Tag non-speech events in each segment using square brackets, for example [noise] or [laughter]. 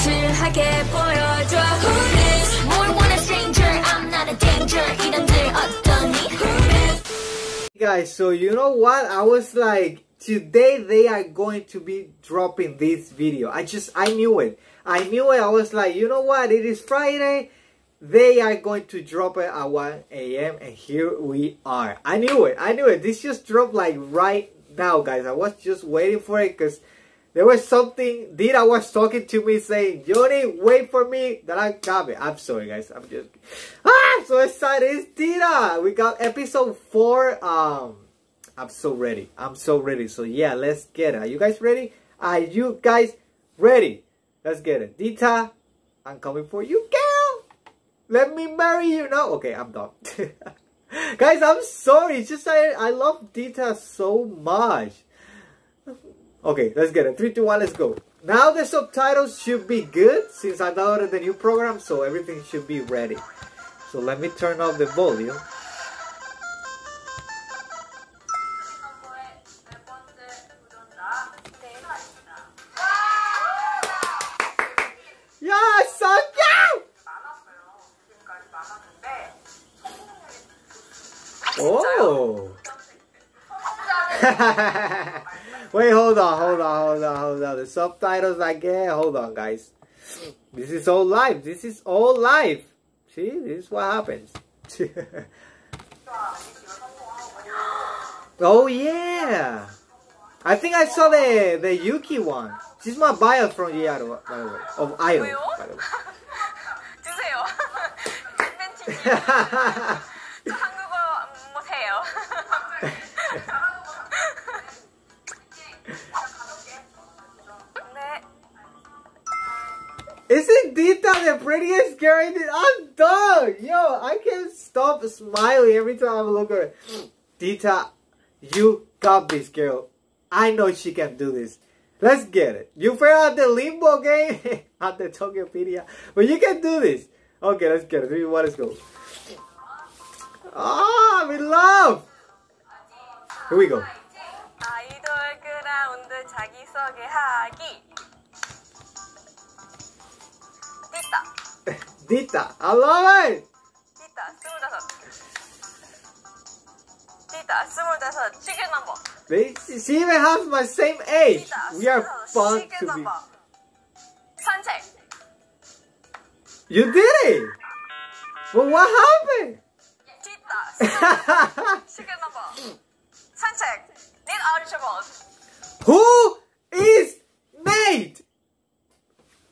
확실하게 보여줘 Who is more want a stranger I'm not a danger 이런들 어떠니 Who is Guys, so you know what? I was like, today they are going to be dropping this video. I just, I knew it. I knew it. I was like, you know what? It is Friday. They are going to drop it at 1 a.m. and here we are. I knew it. I knew it. This just dropped like right now, guys. I was just waiting for it because there was something Dita was talking to me saying, Johnny, wait for me. That I got it. I'm sorry, guys. I'm just ah, I'm so excited. It's Dita. We got episode four. Um, I'm so ready. I'm so ready. So yeah, let's get it. Are you guys ready? Are you guys ready? Let's get it. Dita, I'm coming for you, girl. Let me marry you. No, okay, I'm done. [laughs] guys, I'm sorry. It's just I, I love Dita so much. Okay, let's get it. 3, 2, 1, let's go. Now the subtitles should be good since I downloaded the new program, so everything should be ready. So let me turn off the volume. Oh! [laughs] [laughs] Wait, hold on, hold on, hold on, hold on. The subtitles I get, hold on, guys. This is all live. This is all live. See, this is what happens. [laughs] oh yeah, I think I saw the the Yuki one. She's my bio from Yaro, by the way, of Idol. 왜요? By the way. [laughs] 드세요. 팬티 한국어 못해요. [laughs] Dita, the prettiest girl in the... I'm done! Yo, I can't stop smiling every time I look at her. Dita, you got this girl. I know she can do this. Let's get it. You failed at the limbo game [laughs] at the Tokopedia, but you can do this. Okay, let's get it. Three, one, let's go. Ah, we love. Here we go. 아이돌 그라운드 Tita, hello! Tita, twenty-four. Tita, twenty-four. Chicken number. she even have my same age. We are bound to be. Sanjay. You did it. But what happened? Tita. [laughs] Chicken number. Sanjay. Need eligible. Who is Nate?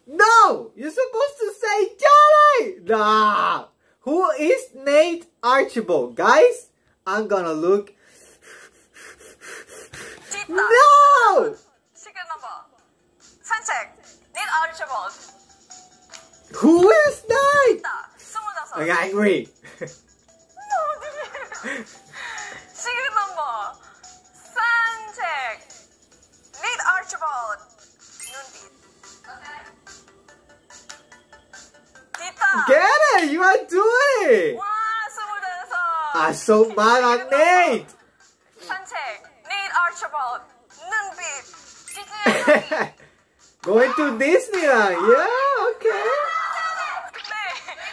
No! You're supposed to say Johnny! Nah! Who is Nate Archibald? Guys, I'm gonna look. 띠따. No! 시계 넘버. 산책. 닛 아르치버드. Who is Nate? 띠따 스물다섯. I agree. [laughs] 시계 넘버 산책 Get it! You are doing it! 와 스물다섯 I'm so mad at [laughs] Nate! 산책 릿 아르치볼드 눈빛 지지의 [laughs] Going to Disneyland. Yeah, okay. 네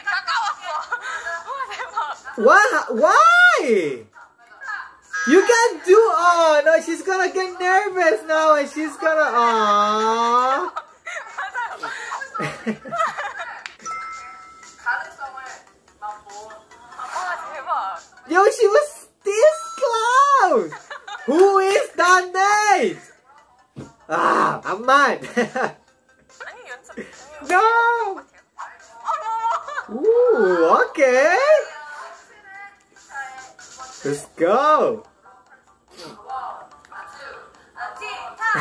가까웠어 와 대박 What? Why? You can't do. Oh no, she's gonna get nervous now, and she's gonna. Aww. [laughs] Yo, she was this close. Who is that Nate? Ah, I'm mad. [laughs] 아니 연습 no. 어머 Ooh, okay. Let's go.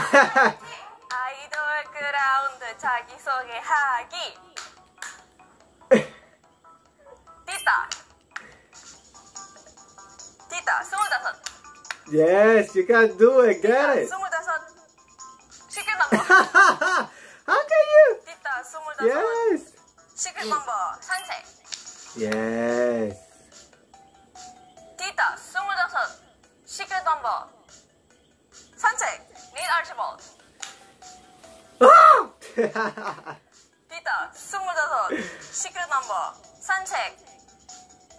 [laughs] 아이돌 그라운드 자기소개하기 있다. 스물다섯. Yes, you can do it. Get it. 스물다섯. 시킬 방법. [laughs] How can you? 있다. 스물다섯. Yes. 시킬 방법. 산책. Yes. 있다. 스물다섯. 시킬 방법. 산책. need 20원. 아! [laughs] 있다. 스물다섯. 시킬 방법. 산책.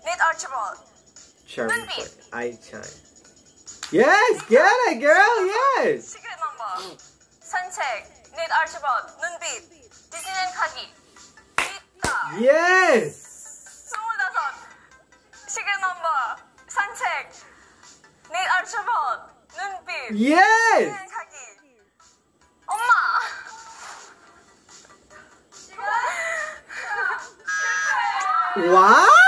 need 20원. Charming Moonbeam. boy. I chime. Yes, get it, girl. Yes. 시크릿 넘버 산책 넷 아치볼 눈빛 디즈니랜드 가기 티타 Yes. 스물다섯 시크릿 넘버 산책 넷 아치볼 눈빛 Yes. 디즈니랜드 가기 엄마 What? 시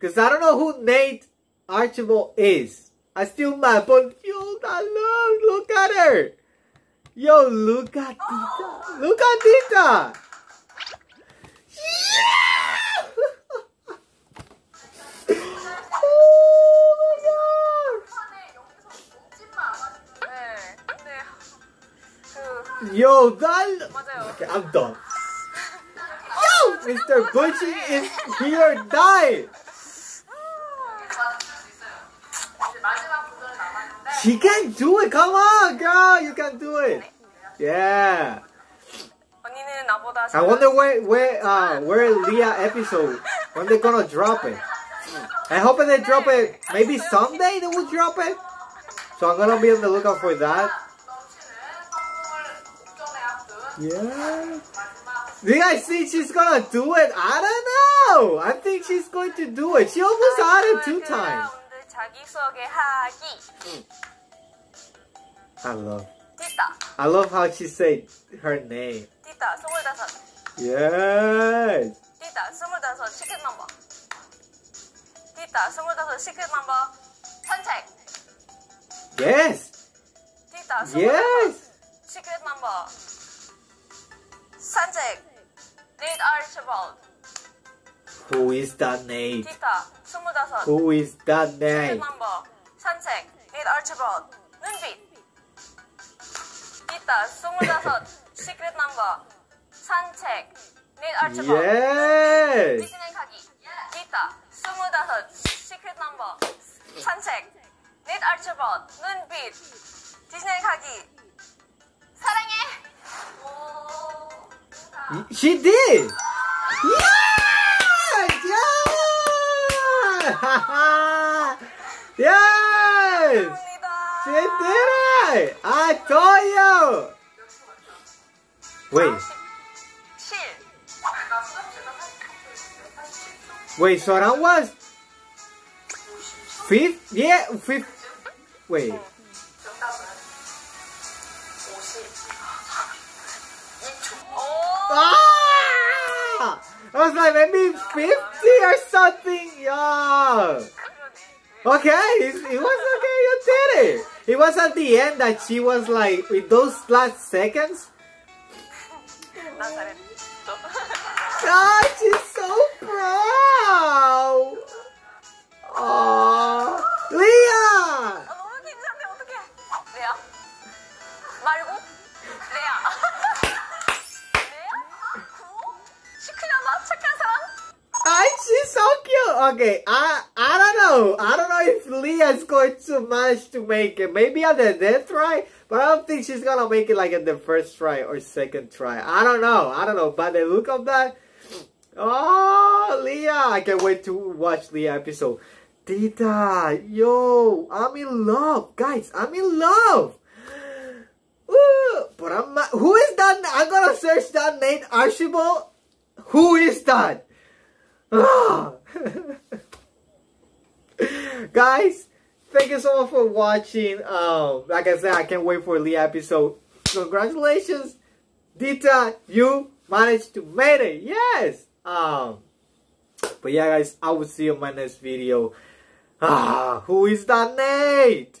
Because I don't know who Nate Archibald is. I still mad, but yo, I love, look at her. Yo, look at oh. Tita. Look at Dita. Yeah! [laughs] oh my god. Yo, that... Okay, I'm done. Yo, Mr. Bucin is here dying. She can do it. Come on, girl. You can do it. Yeah. I wonder where where uh where Leah episode when they gonna drop it. I hope they drop it maybe someday they will drop it. So I'm gonna be on the lookout for that. Yeah. Do I see think she's gonna do it? I don't know. I think she's going to do it. She almost had it two times. I love. Tita. I love how she said her name. Tita, 25. Yes. Tita, 25, secret number. Tita, 25, secret number. Contact. Yes. Tita, 25, yes. secret number. Sanjay. Need Archibald. Who is that name? Tita, 25. Who is that name? Secret number. Sanjay. Need Archibald. 눈빛. 티타 스물다섯 시크릿 넘버. 산책. 넷 아르치볼드 Yes. 디즈니 가기. 기타. 스물다섯 시크릿 넘버. 산책. 넷 아르치봇 눈빛. 디즈니 가기. 사랑해. She did. [laughs] Yes. yes. She did it! I told you! Wait. Wait, so that was fifth? Yeah, fifth. Wait. Oh. Ah! I was like maybe 50 or something, yo. Okay, it was okay, get it. It was at the end that she was like, with those last seconds. God, she's so proud. Going to make it. Maybe on the death try, but I don't think she's gonna make it like in the first try or second try. I don't know. I don't know. By the look of that, oh Leah, I can't wait to watch Leah episode. Dita, yo, I'm in love, guys. I'm in love. Ooh, but I'm who is that? I'm gonna search that name, Archibald. Who is that? Ah. [laughs] Guys, thank you so much for watching. Um, like I said, I can't wait for the episode. Congratulations, Dita, you managed to make it. Yes. Um, but yeah, guys, I will see you in my next video. Ah, who is that Nate?